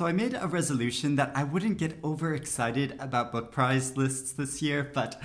So I made a resolution that I wouldn't get overexcited about book prize lists this year, but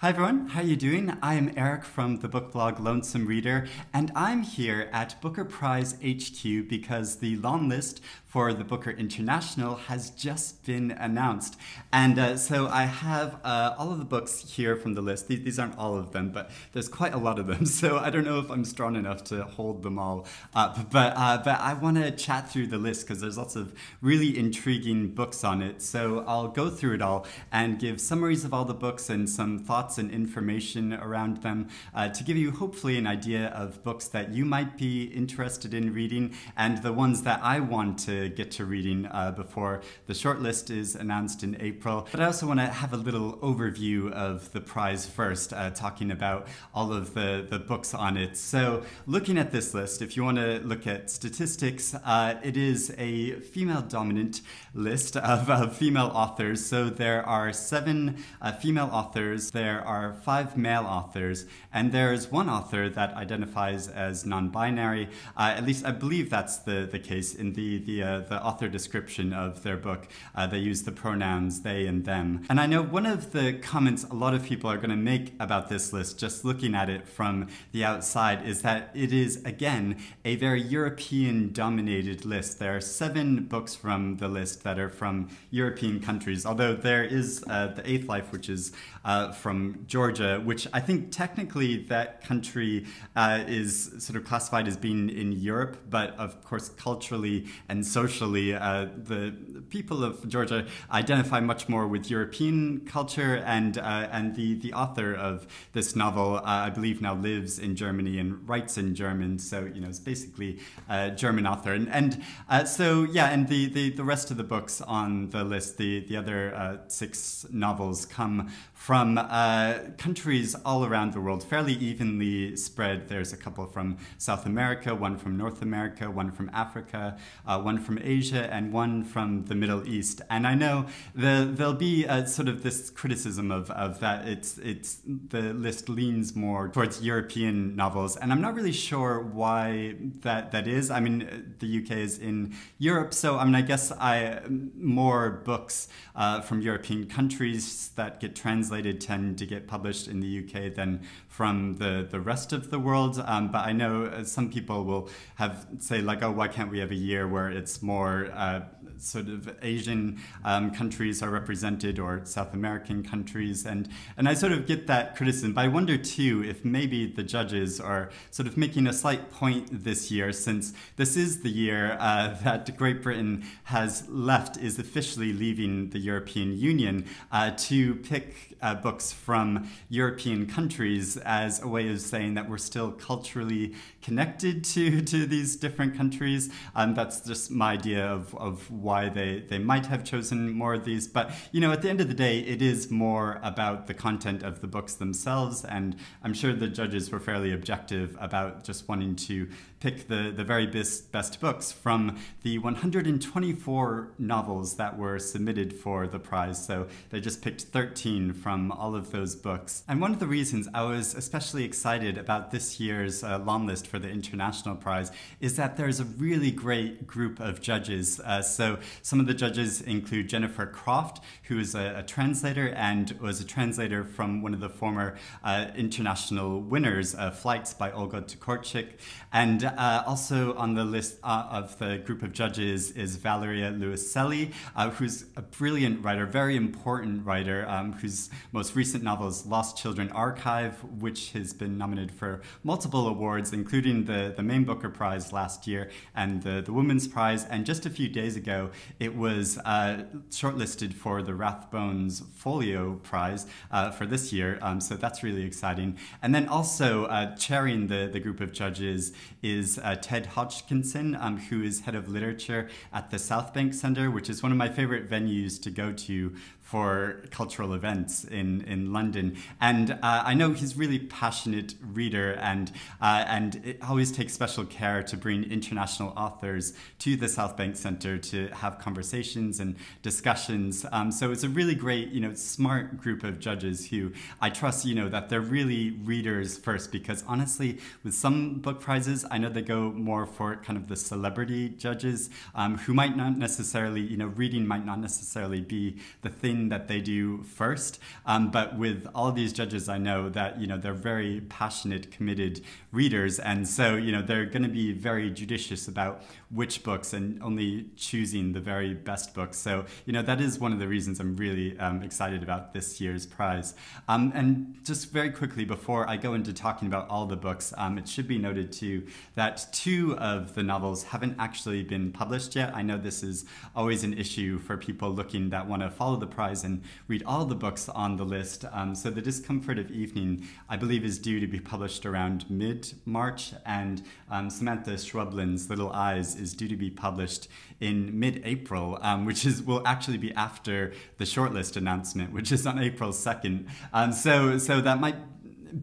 Hi everyone, how are you doing? I am Eric from the book blog Lonesome Reader, and I'm here at Booker Prize HQ because the long list for the Booker International has just been announced. And uh, so I have uh, all of the books here from the list. These, these, aren't all of them, but there's quite a lot of them. So I don't know if I'm strong enough to hold them all up. But, uh, but I want to chat through the list because there's lots of really intriguing books on it. So I'll go through it all and give summaries of all the books and some thoughts and information around them uh, to give you hopefully an idea of books that you might be interested in reading and the ones that I want to get to reading uh, before the shortlist is announced in April. But I also want to have a little overview of the prize first, uh, talking about all of the, the books on it. So looking at this list, if you want to look at statistics, uh, it is a female dominant list of, of female authors. So there are seven uh, female authors. There there are five male authors, and there's one author that identifies as non-binary. Uh, at least I believe that's the, the case in the the, the author description of their book. Uh, they use the pronouns they and them. And I know one of the comments a lot of people are going to make about this list, just looking at it from the outside, is that it is again a very European-dominated list. There are seven books from the list that are from European countries, although there is uh, the Eighth Life, which is uh, from Georgia, which I think technically that country uh, is sort of classified as being in Europe, but of course, culturally and socially, uh, the people of Georgia identify much more with European culture, and uh, and the the author of this novel, uh, I believe, now lives in Germany and writes in German. So you know, it's basically a German author, and and uh, so yeah, and the, the the rest of the books on the list, the the other uh, six novels come from uh, countries all around the world, fairly evenly spread. There's a couple from South America, one from North America, one from Africa, one from Asia, and one from the Middle East. And I know the, there'll be a, sort of this criticism of, of that it's, it's, the list leans more towards European novels. And I'm not really sure why that, that is. I mean, the UK is in Europe, so I mean, I guess I more books uh, from European countries that get translated tend to get published in the UK than from the, the rest of the world. Um, but I know uh, some people will have say like, oh, why can't we have a year where it's more uh, sort of Asian um, countries are represented or South American countries, and and I sort of get that criticism. But I wonder too if maybe the judges are sort of making a slight point this year, since this is the year uh, that Great Britain has left, is officially leaving the European Union, uh, to pick uh, books from European countries as a way of saying that we're still culturally connected to to these different countries. Um, that's just my idea of of why they, they might have chosen more of these. But, you know, at the end of the day, it is more about the content of the books themselves. And I'm sure the judges were fairly objective about just wanting to pick the, the very best, best books from the 124 novels that were submitted for the prize. So they just picked 13 from all of those books. And one of the reasons I was especially excited about this year's uh, long list for the International Prize is that there's a really great group of judges. Uh, so some of the judges include Jennifer Croft, who is a, a translator and was a translator from one of the former uh, international winners, uh, Flights by Olga Tokarczuk. And uh, also on the list uh, of the group of judges is Valeria Luiselli, uh, who's a brilliant writer, very important writer, um, whose most recent novel is Lost Children Archive, which has been nominated for multiple awards, including the, the main Booker Prize last year and the, the Women's Prize. And just a few days ago, it was uh, shortlisted for the Rathbones Folio Prize uh, for this year. Um, so that's really exciting. And then also uh, chairing the, the group of judges is is uh, Ted Hodgkinson, um, who is head of literature at the South Bank Center, which is one of my favorite venues to go to for cultural events in, in London. And uh, I know he's really passionate reader and, uh, and always takes special care to bring international authors to the South Bank Center to have conversations and discussions. Um, so it's a really great, you know, smart group of judges who I trust, you know, that they're really readers first because honestly, with some book prizes, I know they go more for kind of the celebrity judges um, who might not necessarily, you know, reading might not necessarily be the thing that they do first. Um, but with all these judges, I know that, you know, they're very passionate, committed readers. And so, you know, they're going to be very judicious about which books and only choosing the very best books. So, you know, that is one of the reasons I'm really um, excited about this year's prize. Um, and just very quickly before I go into talking about all the books, um, it should be noted too that two of the novels haven't actually been published yet. I know this is always an issue for people looking that want to follow the prize and read all the books on the list. Um, so, The Discomfort of Evening, I believe, is due to be published around mid March, and um, Samanta Schweblin's Little Eyes is due to be published in mid-April, um, which is will actually be after the shortlist announcement, which is on April 2nd. Um, so, so that might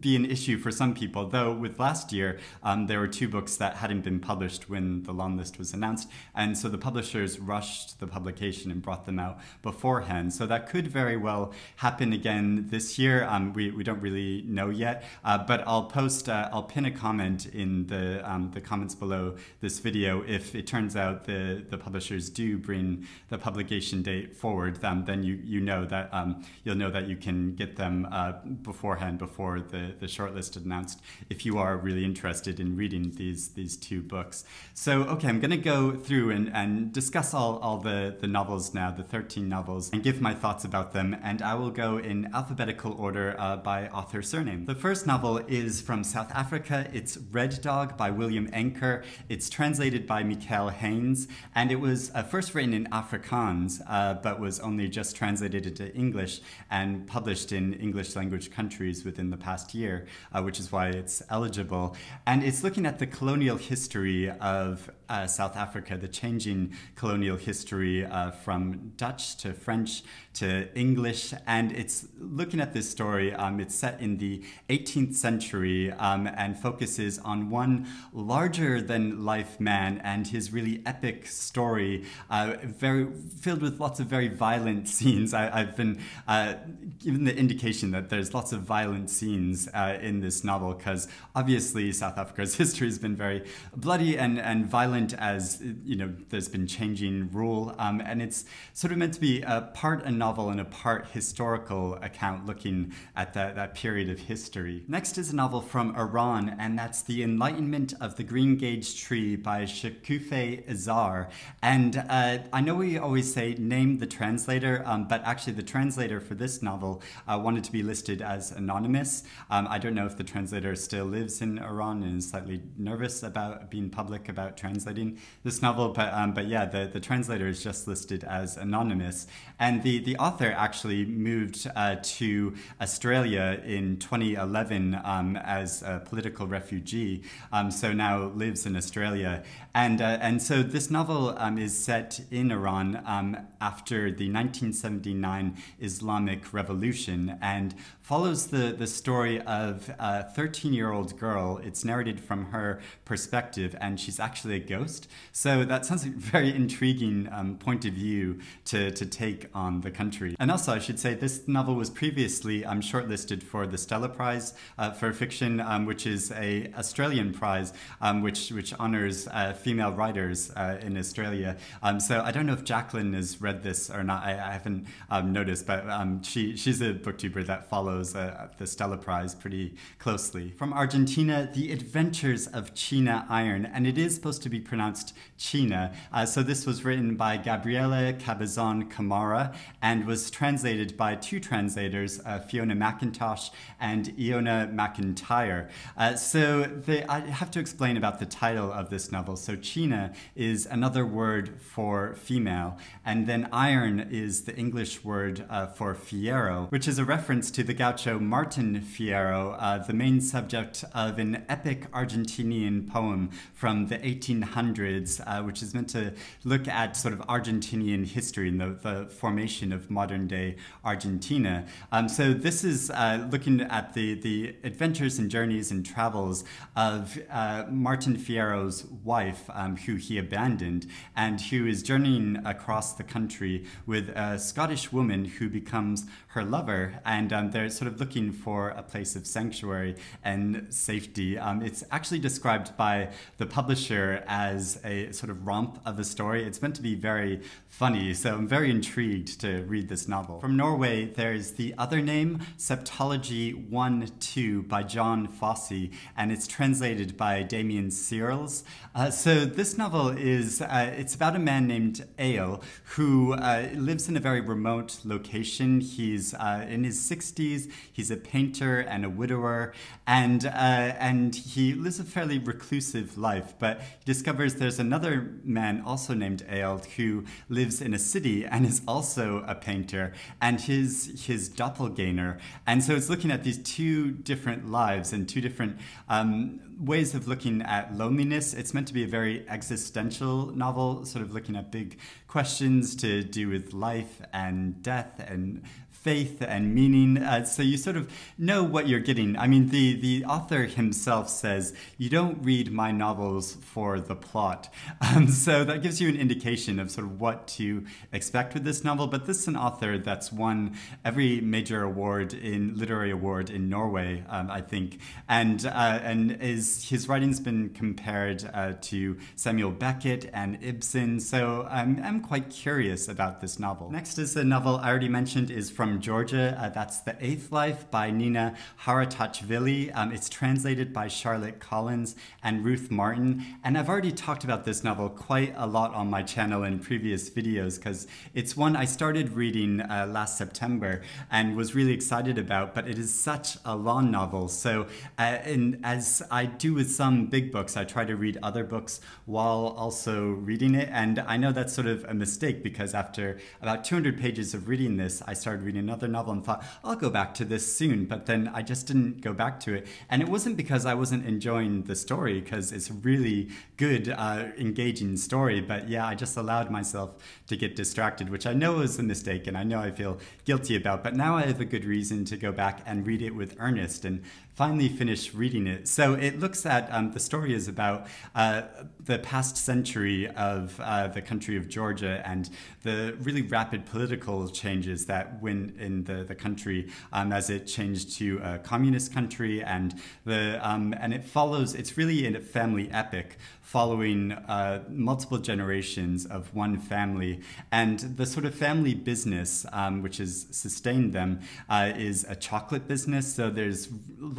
be an issue for some people, though with last year, um, there were two books that hadn't been published when the long list was announced. And so the publishers rushed the publication and brought them out beforehand. So that could very well happen again this year. Um, we, we don't really know yet, uh, but I'll post, uh, I'll pin a comment in the, um, the comments below this video. If it turns out the, the publishers do bring the publication date forward, um, then you, you know that um, you'll know that you can get them uh, beforehand before the the, the shortlist announced if you are really interested in reading these, these two books. So, okay, I'm going to go through and, and discuss all, all the, the novels now, the 13 novels, and give my thoughts about them. And I will go in alphabetical order uh, by author surname. The first novel is from South Africa. It's Red Dog by Willem Anker. It's translated by Michiel Heyns, and it was uh, first written in Afrikaans, uh, but was only just translated into English and published in English language countries within the past last year, uh, which is why it's eligible. And it's looking at the colonial history of uh, South Africa, the changing colonial history uh, from Dutch to French to English. And it's looking at this story, um, it's set in the 18th century um, and focuses on one larger than life man and his really epic story, uh, very filled with lots of very violent scenes. I, have been uh, given the indication that there's lots of violent scenes uh, in this novel because obviously South Africa's history has been very bloody and, and violent as you know there's been changing rule um, and it's sort of meant to be a part a novel and a part historical account looking at that, that period of history. Next is a novel from iran and that's the enlightenment of the greengage tree by shokoofeh azar. And uh, i know we always say name the translator um, but actually the translator for this novel uh, wanted to be listed as anonymous. Um, i don't know if the translator still lives in iran and is slightly nervous about being public about translating translating this novel, but um, but yeah, the, the translator is just listed as anonymous, and the the author actually moved uh, to Australia in 2011 um, as a political refugee, um, so now lives in Australia, and uh, and so this novel um, is set in Iran um, after the 1979 Islamic Revolution, and follows the, the story of a 13 year old girl. It's narrated from her perspective, and she's actually a ghost. So that sounds like a very intriguing um, point of view to, to take on the country. And also, I should say, this novel was previously um, shortlisted for the Stella Prize uh, for Fiction, um, which is a Australian prize um, which, which honors uh, female writers uh, in Australia. Um, so I don't know if Jacqueline has read this or not. I, I haven't um, noticed, but she, she's a booktuber that follows uh, the Stella Prize pretty closely. From Argentina, The Adventures of China Iron, and it is supposed to be pronounced China. Uh, so this was written by Gabriela Cabezon Camara and was translated by two translators, uh, Fiona Mackintosh and Iona Macintyre. Uh, so the, I have to explain about the title of this novel. So China is another word for female, and then iron is the English word uh, for fierro, which is a reference to the gaucho Martin Fierro, uh, the main subject of an epic Argentinian poem from the 1800s, uh, which is meant to look at sort of Argentinian history and the, the formation of modern day Argentina. Um, so this is uh, looking at the, the adventures and journeys and travels of uh, Martin Fierro's wife, um, who he abandoned, and who is journeying across the country with a Scottish woman who becomes her lover. And um, there's sort of looking for a place place of sanctuary and safety. Um, it's actually described by the publisher as a sort of romp of a story. It's meant to be very funny, so I'm very intrigued to read this novel. From Norway, there's The Other Name, Septology 1 2 by Jon Fosse, and it's translated by Damion Searls. Uh, so this novel is, uh, it's about a man named Egil who uh, lives in a very remote location. He's uh, in his 60s, he's a painter and a widower, and, uh, and he lives a fairly reclusive life, but he discovers there's another man also named Egil who lives in a city and is also a painter, and his, his doppelganger. And so it's looking at these two different lives and two different um, ways of looking at loneliness. It's meant to be a very existential novel, sort of looking at big questions to do with life and death and faith and meaning. Uh, so you sort of know what you're getting. I mean, the, the author himself says, you don't read my novels for the plot. Um, so that gives you an indication of sort of what to expect with this novel. But this is an author that's won every major award in literary award in Norway, um, I think. And, uh, and is, his writing's been compared uh, to Samuel Beckett and Ibsen. So I'm, I'm quite curious about this novel. Next is a novel I already mentioned is from Georgia. Uh, that's The Eighth Life by Nina Haratischvili. Um, it's translated by Charlotte Collins and Ruth Martin. And I've already talked about this novel quite a lot on my channel in previous videos because it's one I started reading uh, last September and was really excited about, but it is such a long novel. So, uh, and as I do with some big books, I try to read other books while also reading it. And I know that's sort of a mistake because after about 200 pages of reading this, I started reading another novel and thought, I'll go back to this soon. But then I just didn't go back to it. And it wasn't because I wasn't enjoying the story, because it's a really good, uh, engaging story. But yeah, I just allowed myself to get distracted, which I know was a mistake and I know I feel guilty about. But now I have a good reason to go back and read it with earnest and finally finished reading it. So it looks at um, the story is about uh, the past century of uh, the country of Georgia and the really rapid political changes that went in the, the country um, as it changed to a communist country and the um, and it follows it's really a family epic following uh, multiple generations of one family. And the sort of family business, um, which has sustained them, uh, is a chocolate business. So there's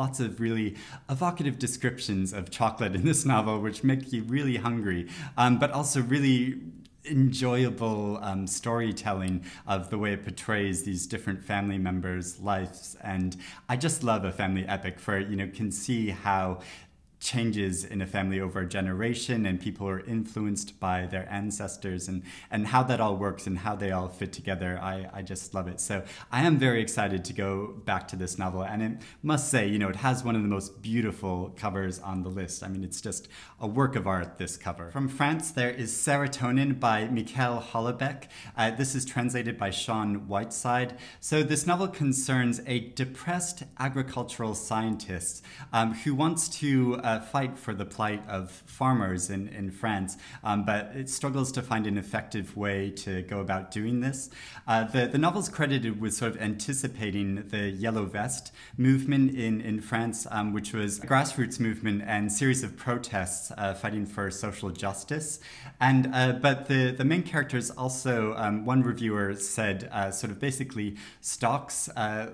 lots of really evocative descriptions of chocolate in this novel, which make you really hungry, um, but also really enjoyable um, storytelling of the way it portrays these different family members' lives. And I just love a family epic for, you know, can see how changes in a family over a generation and people are influenced by their ancestors and, and how that all works and how they all fit together. I, I just love it. So I am very excited to go back to this novel. And it must say, you know, it has one of the most beautiful covers on the list. I mean, it's just a work of art, this cover. From France, there is Serotonin by Michel Houellebecq. Uh, this is translated by Shaun Whiteside. So this novel concerns a depressed agricultural scientist um, who wants to uh, uh, fight for the plight of farmers in, in France, um, but it struggles to find an effective way to go about doing this. Uh, the, the novel's credited with sort of anticipating the Yellow Vest movement in, in France, um, which was a grassroots movement and series of protests uh, fighting for social justice. And uh, but the, the main characters also, um, one reviewer said, uh, sort of basically stalks uh,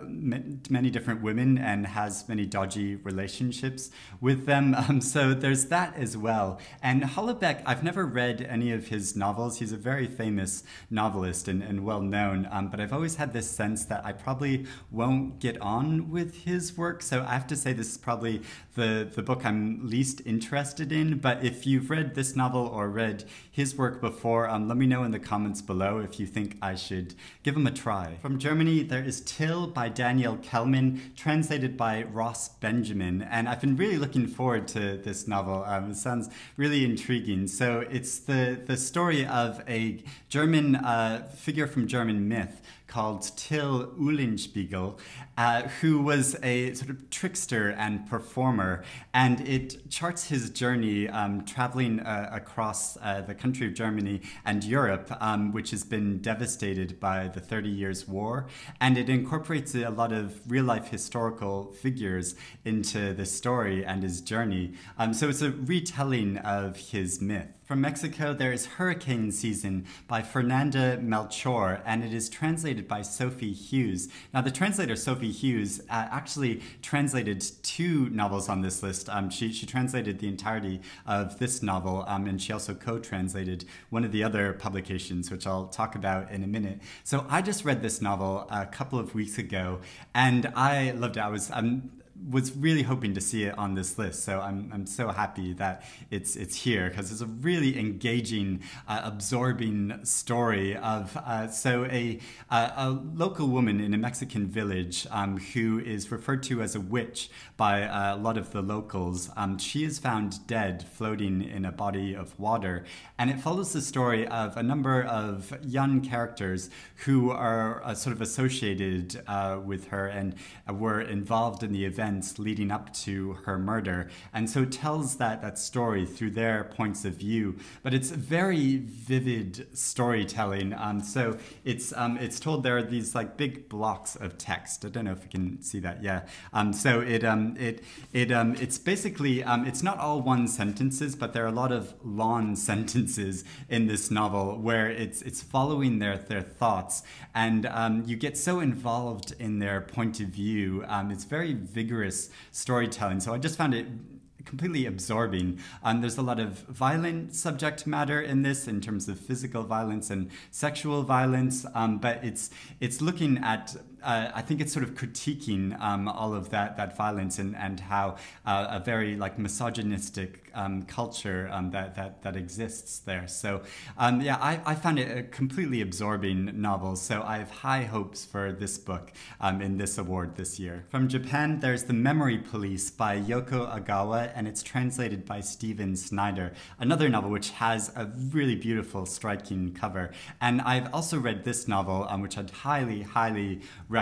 many different women and has many dodgy relationships with them. Um, so there's that as well. And Houellebecq, I've never read any of his novels. He's a very famous novelist and, and well known, um, but I've always had this sense that I probably won't get on with his work. So I have to say this is probably the, the book I'm least interested in. But if you've read this novel or read his work before, um, let me know in the comments below if you think I should give him a try. From Germany, there is Tyll by Daniel Kehlmann, translated by Ross Benjamin. And I've been really looking forward forward to this novel. Um, it sounds really intriguing. So it's the, the story of a German uh, figure from German myth called Till Eulenspiegel, uh, who was a sort of trickster and performer. And it charts his journey um, traveling uh, across uh, the country of Germany and Europe, um, which has been devastated by the Thirty Years' War. And it incorporates a lot of real life historical figures into the story and his journey. Um, so it's a retelling of his myth. From Mexico, there is Hurricane Season by Fernanda Melchor, and it is translated by Sophie Hughes. Now, the translator, Sophie Hughes, uh, actually translated two novels on this list. Um, she, she translated the entirety of this novel, um, and she also co translated one of the other publications, which I'll talk about in a minute. So, I just read this novel a couple of weeks ago, and I loved it. I was. Um, was really hoping to see it on this list. So I'm, I'm so happy that it's it's here because it's a really engaging, uh, absorbing story of uh, so a uh, a local woman in a Mexican village um, who is referred to as a witch by a lot of the locals. Um, she is found dead, floating in a body of water, and it follows the story of a number of young characters who are uh, sort of associated uh, with her and were involved in the event events leading up to her murder. And so tells that, that story through their points of view. But it's very vivid storytelling. Um, so it's, um, it's told there are these like big blocks of text. I don't know if you can see that. Yeah. Um, so it, um, it, it, um, it's basically, um, it's not all one sentences, but there are a lot of long sentences in this novel where it's, it's following their, their thoughts. And um, you get so involved in their point of view. Um, it's very vigorous rigorous storytelling. So I just found it completely absorbing. Um, there's a lot of violent subject matter in this in terms of physical violence and sexual violence, um, but it's it's looking at uh, I think it's sort of critiquing um, all of that that violence and and how uh, a very like misogynistic um, culture um, that, that that exists there. So um, yeah, I, I found it a completely absorbing novel. So I have high hopes for this book um, in this award this year. From Japan, there's The Memory Police by Yoko Ogawa, and it's translated by Stephen Snyder. Another novel which has a really beautiful, striking cover. And I've also read this novel, um, which I'd highly, highly recommend.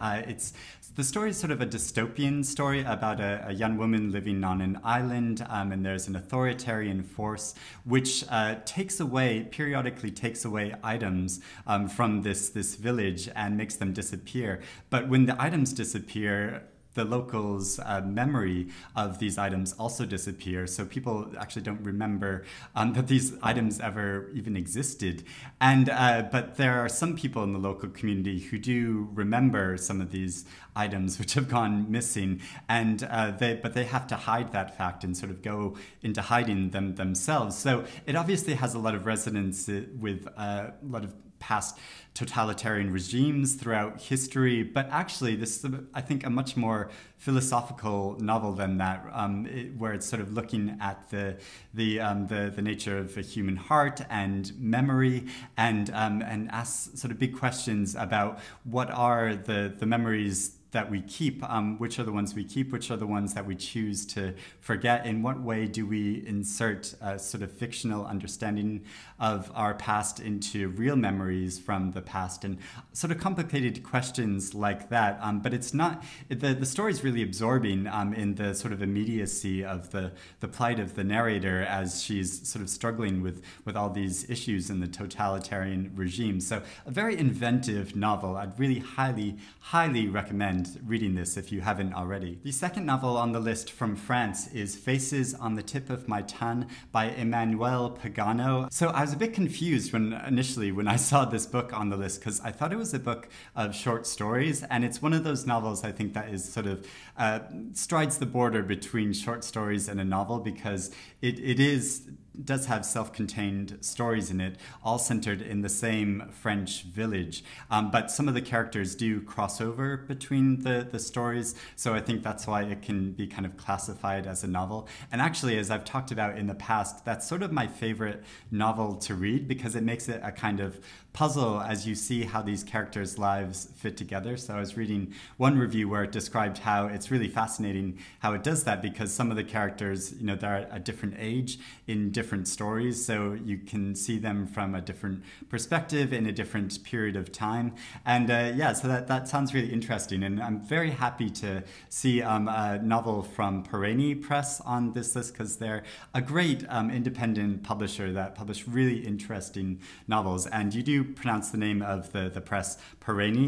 Uh, it's the story is sort of a dystopian story about a, a young woman living on an island, um, and there's an authoritarian force which uh, takes away, periodically takes away items um, from this, this village and makes them disappear. But when the items disappear, the locals' uh, memory of these items also disappear. So people actually don't remember um, that these items ever even existed. And uh, but there are some people in the local community who do remember some of these items which have gone missing, and uh, they but they have to hide that fact and sort of go into hiding them themselves. So it obviously has a lot of resonance uh, with uh, a lot of past totalitarian regimes throughout history. But actually, this is, I think, a much more philosophical novel than that, um, it, where it's sort of looking at the the, um, the the nature of the human heart and memory, and um, and asks sort of big questions about what are the the memories that we keep, um, which are the ones we keep, which are the ones that we choose to forget. In what way do we insert a sort of fictional understanding of our past into real memories from the past? And sort of complicated questions like that. Um, but it's not, the, the is really absorbing um, in the sort of immediacy of the, the plight of the narrator as she's sort of struggling with, with all these issues in the totalitarian regime. So a very inventive novel. I'd really highly, highly recommend recommend reading this if you haven't already. The second novel on the list from France is Faces on the Tip of My Tongue by Emmanuelle Pagano. So I was a bit confused when initially when I saw this book on the list because I thought it was a book of short stories and it's one of those novels I think that is sort of uh, strides the border between short stories and a novel because it, it is does have self-contained stories in it, all centered in the same French village. Um, but some of the characters do cross over between the, the stories, so I think that's why it can be kind of classified as a novel. And actually, as I've talked about in the past, that's sort of my favorite novel to read because it makes it a kind of puzzle as you see how these characters' lives fit together. So I was reading one review where it described how it's really fascinating how it does that because some of the characters, you know, they're at a different age in different stories, so you can see them from a different perspective in a different period of time. And uh, yeah, so that, that sounds really interesting. And I'm very happy to see um, a novel from Peirene Press on this list because they're a great um, independent publisher that publish really interesting novels. And you do pronounce the name of the, the press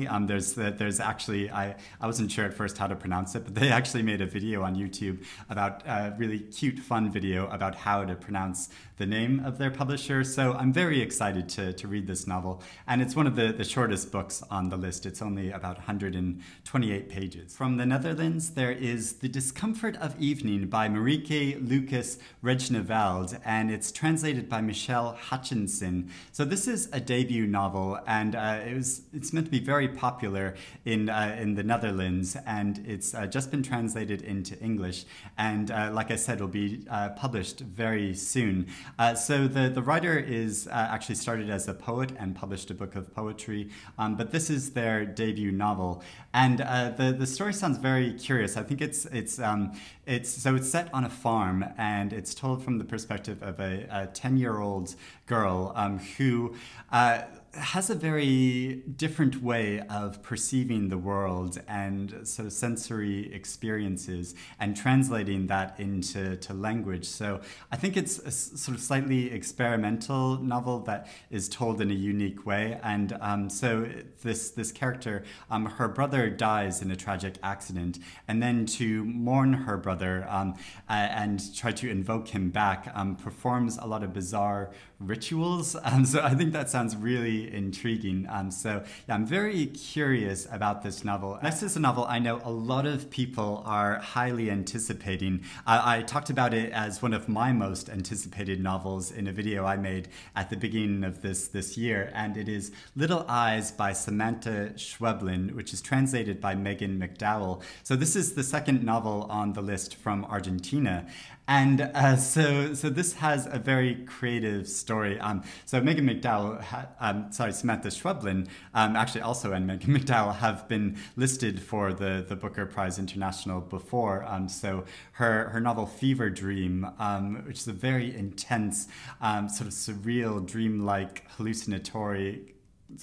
Um, there's, there's actually, I, I wasn't sure at first how to pronounce it, but they actually made a video on YouTube about a really cute, fun video about how to pronounce the name of their publisher. So I'm very excited to, to read this novel. And it's one of the, the shortest books on the list. It's only about 128 pages. From the Netherlands, there is The Discomfort of Evening by Marieke Lucas Rijneveld, and it's translated by Michelle Hutchinson. So this is a debut novel, and uh, it was it's meant be very popular in uh, in the Netherlands, and it's uh, just been translated into English. And uh, like I said, will be uh, published very soon. Uh, so the, the writer is actually started as a poet and published a book of poetry, um, but this is their debut novel. And the, the story sounds very curious. I think it's, it's, um, it's, so it's set on a farm and it's told from the perspective of a 10 year old girl um, who uh, has a very different way of perceiving the world and sort of sensory experiences and translating that into to language. So I think it's a sort of slightly experimental novel that is told in a unique way. And um, so this this character, um, her brother dies in a tragic accident, and then to mourn her brother um, and try to invoke him back, um, performs a lot of bizarre rituals. Um, so I think that sounds really intriguing. Um, so yeah, I'm very curious about this novel. Next is a novel I know a lot of people are highly anticipating. I talked about it as one of my most anticipated novels in a video I made at the beginning of this this year, and it is Little Eyes by Samanta Schweblin, which is translated by Megan McDowell. So this is the second novel on the list from Argentina, and uh, so, so this has a very creative story. Um, so Megan McDowell, ha- um, sorry, Samanta Schweblin, um, actually also and Megan McDowell have been listed for the, the Booker Prize International before. Um, so her, her novel Fever Dream, um, which is a very intense, um, sort of surreal, dreamlike, hallucinatory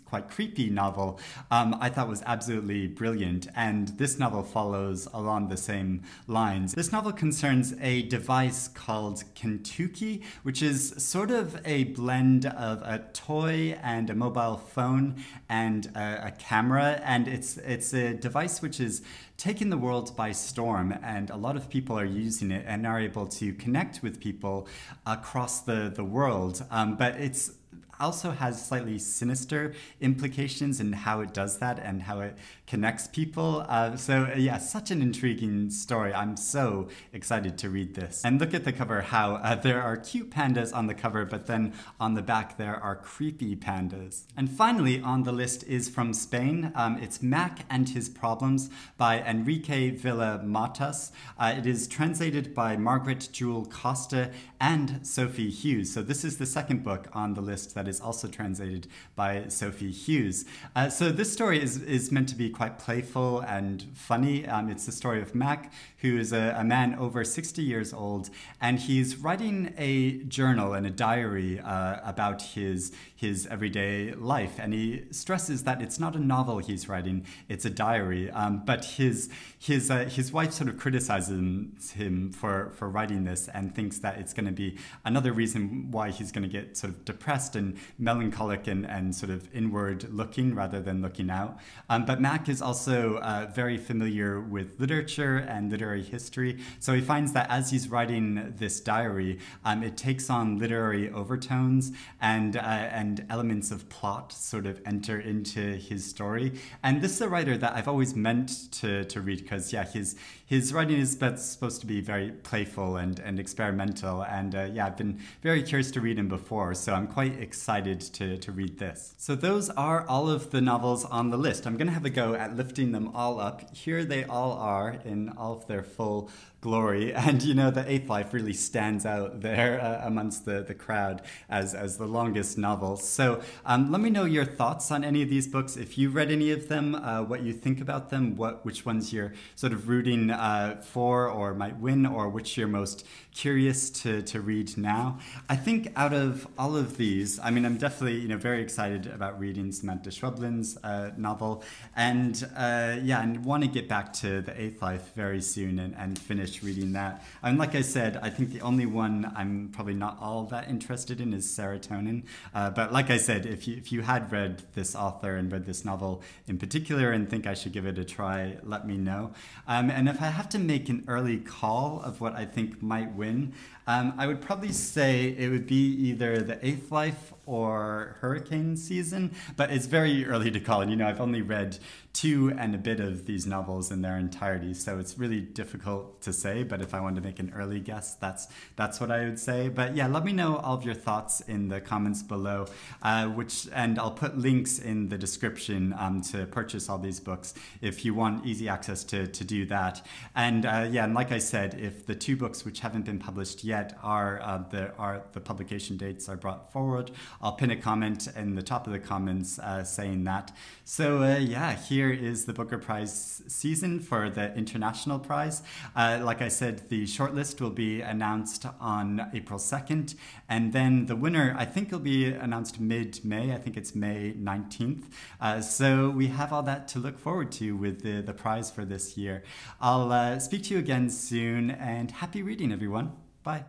quite creepy novel, um, I thought was absolutely brilliant. And this novel follows along the same lines. This novel concerns a device called kentuki, which is sort of a blend of a toy and a mobile phone and a, a camera. And it's, it's a device which is taken the world by storm, and a lot of people are using it and are able to connect with people across the, the world. Um, but it's also has slightly sinister implications in how it does that and how it connects people. Uh, so uh, yeah, such an intriguing story. I'm so excited to read this. And look at the cover, how uh, there are cute pandas on the cover, but then on the back there are creepy pandas. And finally on the list is from Spain. Um, it's Mac and His Problems by Enrique Vila-Matas. Uh, it is translated by Margaret Jull Costa and Sophie Hughes. So this is the second book on the list that is also translated by Sophie Hughes. Uh, so this story is, is meant to be quite playful and funny. Um, it's the story of Mac, who is a, a, man over 60 years old, and he's writing a journal and a diary uh, about his, his everyday life. And he stresses that it's not a novel he's writing, it's a diary. Um, but his, his, uh, his wife sort of criticizes him for, for writing this and thinks that it's going to be another reason why he's going to get sort of depressed and melancholic and, and sort of inward looking rather than looking out. Um, but Mac is also uh, very familiar with literature and literary history. So he finds that as he's writing this diary, um, it takes on literary overtones and, uh, and elements of plot sort of enter into his story. And this is a writer that I've always meant to, to read because, yeah, his, his writing is supposed to be very playful and, and experimental. And uh, yeah, I've been very curious to read him before, so I'm quite excited to, to read this. So those are all of the novels on the list. I'm going to have a go at lifting them all up. Here they all are in all of their full glory. And, you know, The Eighth Life really stands out there uh, amongst the, the crowd as, as the longest novel. So um, let me know your thoughts on any of these books. If you've read any of them, uh, what you think about them, what which ones you're sort of rooting uh, for or might win, or which you're most curious to, to read now. I think out of all of these, I mean, I'm definitely, you know, very excited about reading Samanta Schweblin's uh, novel. And uh, yeah, and want to get back to The Eighth Life very soon and, and finish reading that. And like I said, I think the only one I'm probably not all that interested in is Serotonin. Uh, but like I said, if you, if you had read this author and read this novel in particular and think I should give it a try, let me know. Um, and if I have to make an early call of what I think might win, um, I would probably say it would be either The Eighth Life or hurricane season, but it's very early to call. And you know, I've only read two and a bit of these novels in their entirety, so it's really difficult to say. But if I wanted to make an early guess, that's that's what I would say. But yeah, let me know all of your thoughts in the comments below, uh, which and I'll put links in the description um, to purchase all these books if you want easy access to to do that. And uh, yeah, and like I said, if the two books which haven't been published yet are uh, the are the publication dates are brought forward. I'll pin a comment in the top of the comments uh, saying that. So uh, yeah, here is the Booker Prize season for the International Prize. Uh, like I said, the shortlist will be announced on April 2nd, and then the winner, I think, will be announced mid-May. I think it's May 19th. Uh, so we have all that to look forward to with the, the prize for this year. I'll uh, speak to you again soon, and happy reading, everyone. Bye.